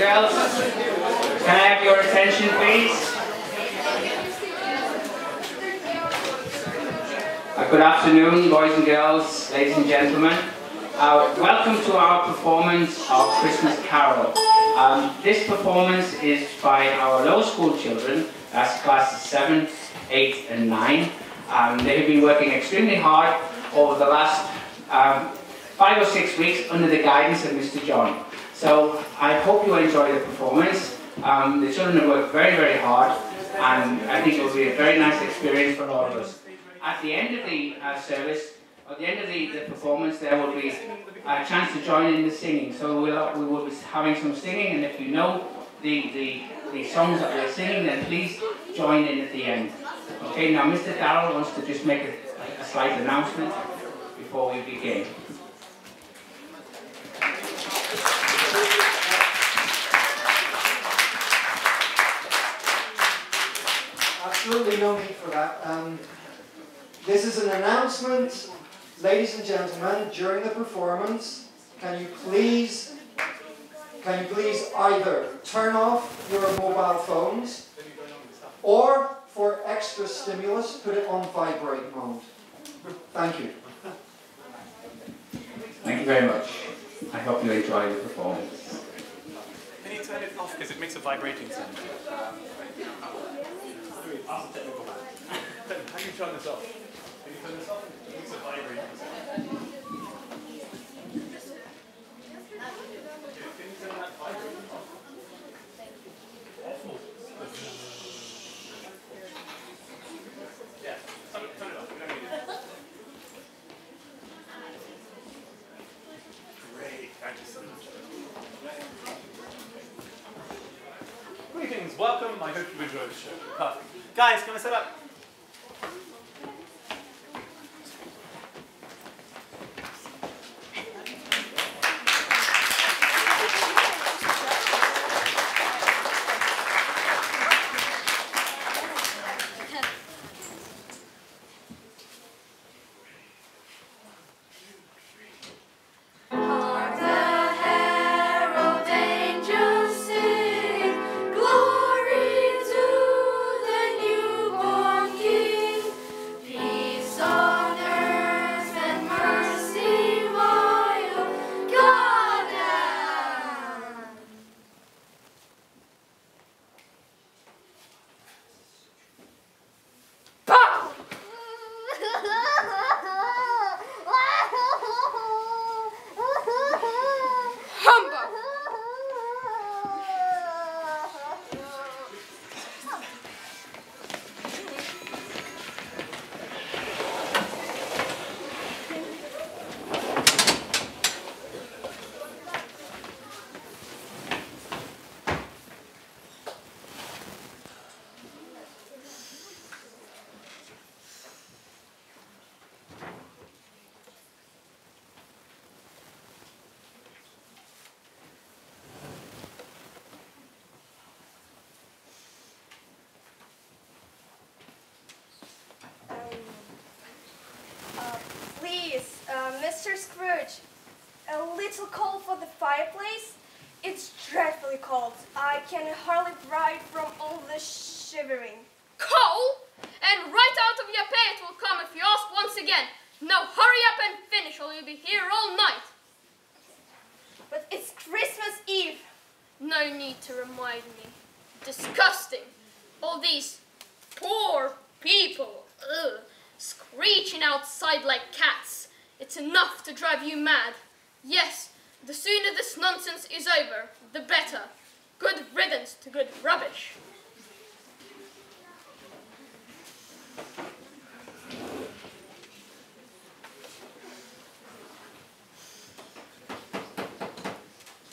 girls. Can I have your attention please? Uh, good afternoon boys and girls, ladies and gentlemen. Uh, welcome to our performance of Christmas Carol. Um, this performance is by our low school children, that's classes 7, 8 and 9. Um, they have been working extremely hard over the last um, five or six weeks under the guidance of Mr. John. So I hope you enjoy the performance. Um, the children have worked very, very hard and I think it will be a very nice experience for all of us. At the end of the uh, service, at the end of the, the, performance, there will be a chance to join in the singing. So we'll, we will be having some singing and if you know the, the, the songs that we're singing, then please join in at the end. Okay, now Mr. Darrell wants to just make a, a slight announcement before we begin. Absolutely no need for that. Um, this is an announcement, ladies and gentlemen, during the performance. Can you please, can you please either turn off your mobile phones, or for extra stimulus, put it on vibrate mode. Thank you. Thank you very much. I hope you enjoy the performance. Can you turn it off because it makes a vibrating sound? Ask the technical man. How do you turn this off? Can you turn this off? It makes a vibrating. Yeah. Great, thank you so much. Welcome. I hope you enjoyed the show. Perfect. Guys, can I set up? Mr. Scrooge, a little cold for the fireplace? It's dreadfully cold. I can hardly breathe from all the shivering. Coal? And right out of your pay it will come if you ask once again. Now hurry up and finish or you'll be here all night. But it's Christmas Eve. No need to remind me. Disgusting. All these poor people, ugh, screeching outside like cats. It's enough to drive you mad. Yes, the sooner this nonsense is over, the better. Good riddance to good rubbish.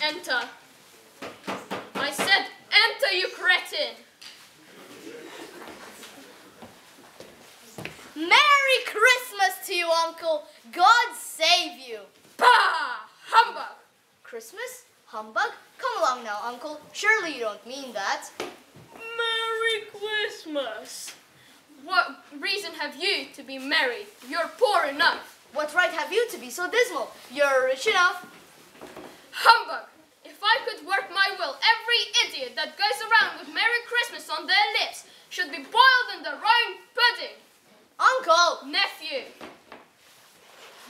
Enter. I said enter, you cretin! Merry Christmas to you, Uncle. God save you. Bah! Humbug! Christmas? Humbug? Come along now, Uncle. Surely you don't mean that. Merry Christmas! What reason have you to be merry? You're poor enough. What right have you to be so dismal? You're rich enough. Humbug! If I could work my will every idiot that goes around with Merry Christmas on their lips should be boiled in the rind pudding. Uncle! Nephew,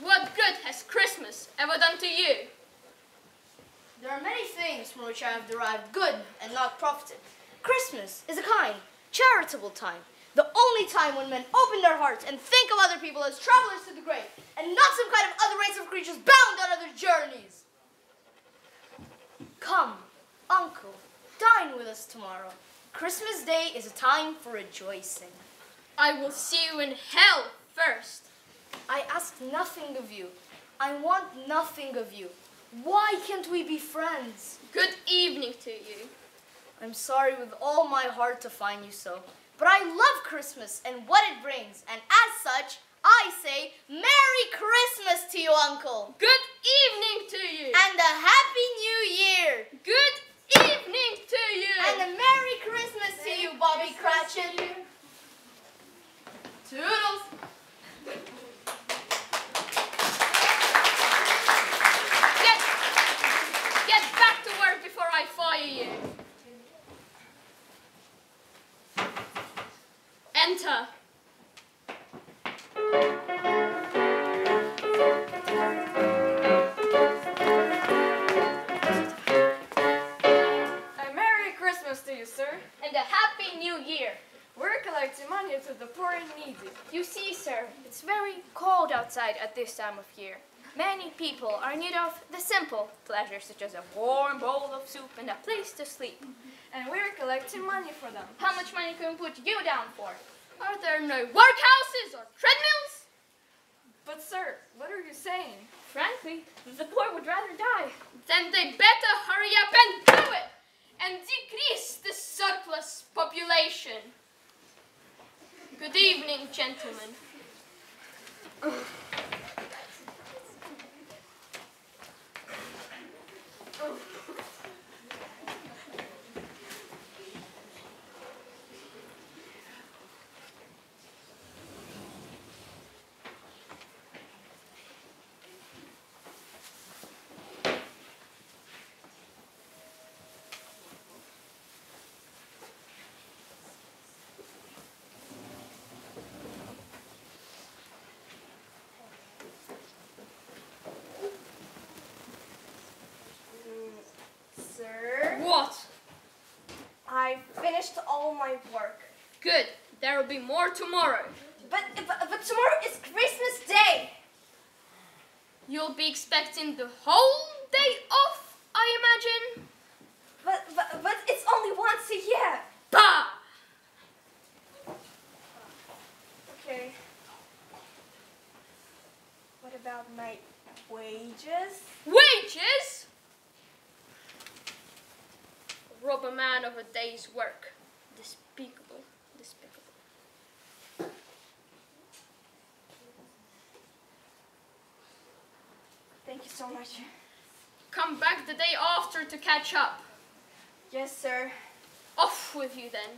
what good has Christmas ever done to you? There are many things from which I have derived good and not profited. Christmas is a kind, charitable time. The only time when men open their hearts and think of other people as travelers to the grave, and not some kind of other race of creatures bound on other journeys. Come, Uncle, dine with us tomorrow. Christmas Day is a time for rejoicing. I will see you in hell first. I ask nothing of you. I want nothing of you. Why can't we be friends? Good evening to you. I'm sorry with all my heart to find you so, but I love Christmas and what it brings, and as such, I say Merry Christmas to you, Uncle, Good evening to you. and a Happy New Year, Good evening to you. and a Merry Christmas to you, Bobby Cratchit. Toodles. Get, get back to work before I fire you. Enter. Outside at this time of year. Many people are in need of the simple pleasures such as a warm bowl of soup and a place to sleep. And we're collecting money for them. How much money can we put you down for? Are there no workhouses or treadmills? But, sir, what are you saying? Frankly, the poor would rather die. Then they better hurry up and do it and decrease the surplus population. Good evening, gentlemen. Oh. Sir, What? I finished all my work. Good. There will be more tomorrow. But, but, but tomorrow is Christmas Day. You'll be expecting the whole day off, I imagine. But, but, but it's only once a year. Bah! Okay. What about my wages? Wages? Rob a man of a day's work. Despicable. Despicable. Thank you so much. Come back the day after to catch up. Yes, sir. Off with you then.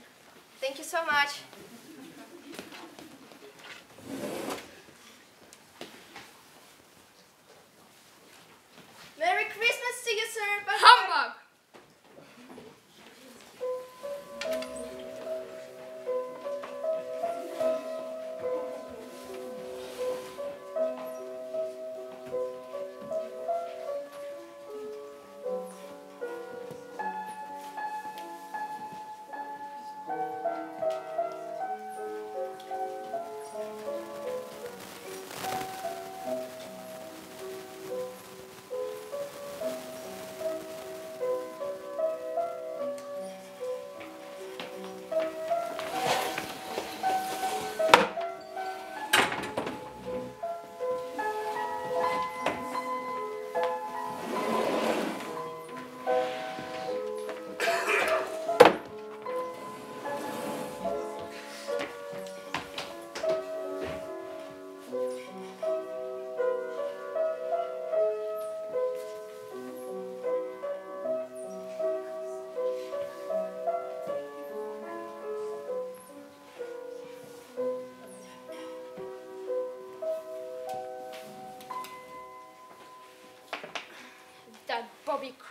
Thank you so much. Merry Christmas to you, sir. Bye-bye. Humbug!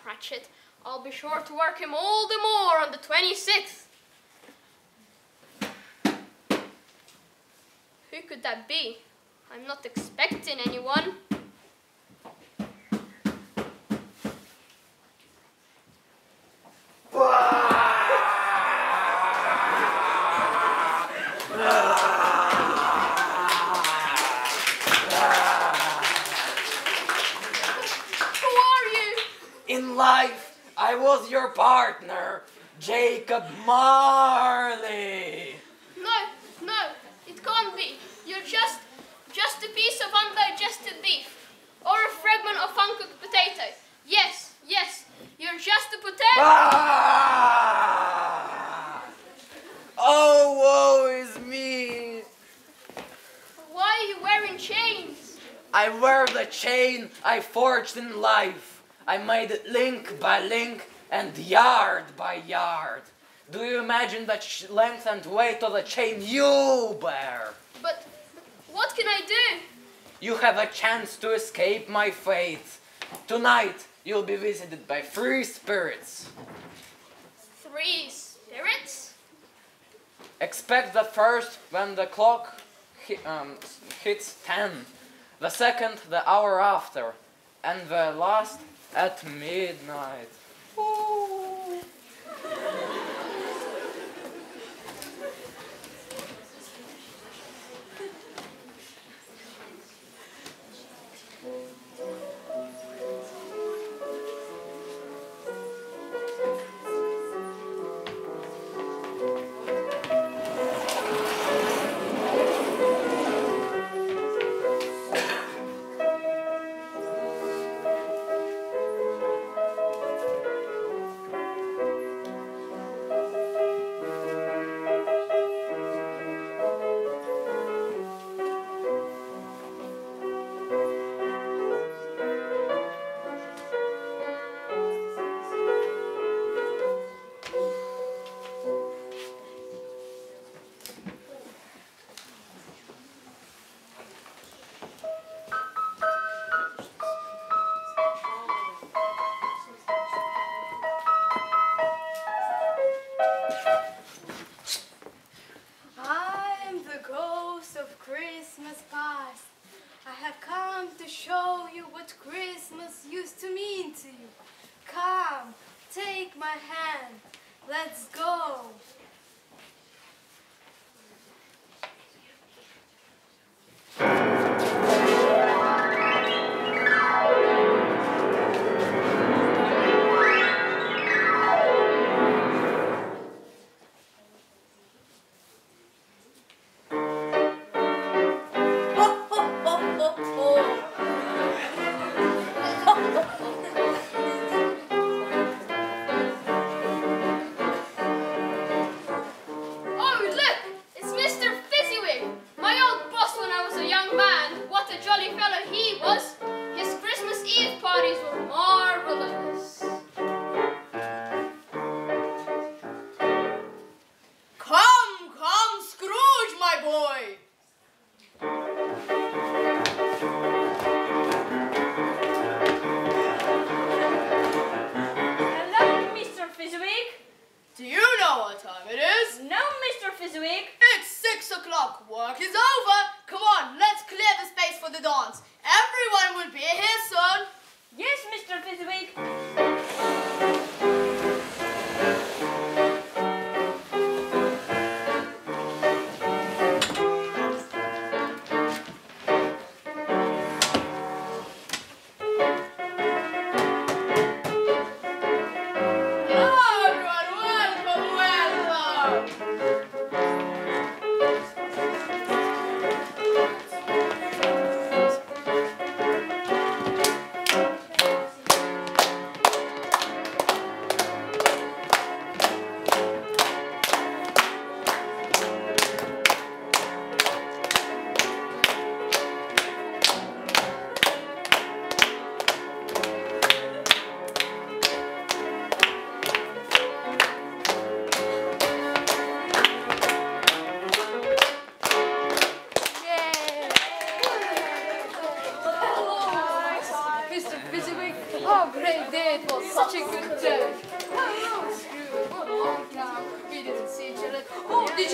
Cratchit I'll be sure to work him all the more on the 26th. Who could that be? I'm not expecting anyone. Who are you? In life, I was your partner, Jacob Marley. No, no, it can't be. You're just, just a piece of undigested beef. Or a fragment of uncooked potato. Yes, yes, you're just a potato. Ah! Oh, woe is me. Why are you wearing chains? I wear the chain I forged in life. I made it link by link and yard by yard. Do you imagine the ch- length and weight of the chain you bear? But, but what can I do? You have a chance to escape my fate. Tonight, you'll be visited by three spirits. Three spirits? Expect the first when the clock um, hits 10, the second the hour after, and the last at midnight. I'm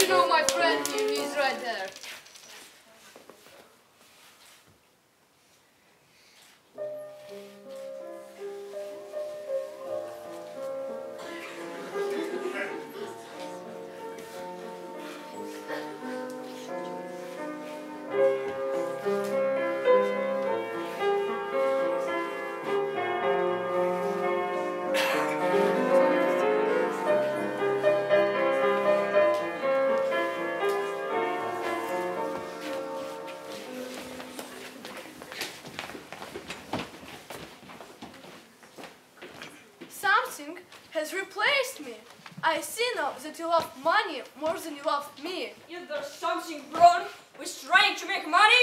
you know my friend here, he's right there. Has replaced me. I see now that you love money more than you love me. Is there something wrong with trying to make money?